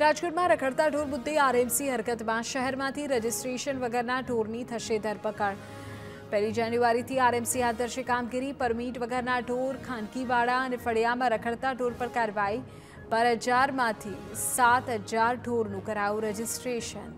રાજકોટમાં રખડતા ઢોર મુદ્દે આરએમસી હરકતમાં શહેરમાંથી રજીસ્ટ્રેશન વગરના ઢોરની થશે ધરપકડ. પહેલી જાન્યુઆરીથી આરએમસી હાથ ધરશે કામગીરી, પરમિટ વગરના ઢોર, ખાનગીવાડા અને ફળિયામાં રખડતા ઢોર પર કાર્યવાહી. પર હજારમાંથી સાત હજાર ઢોરનું કરાયું રજીસ્ટ્રેશન.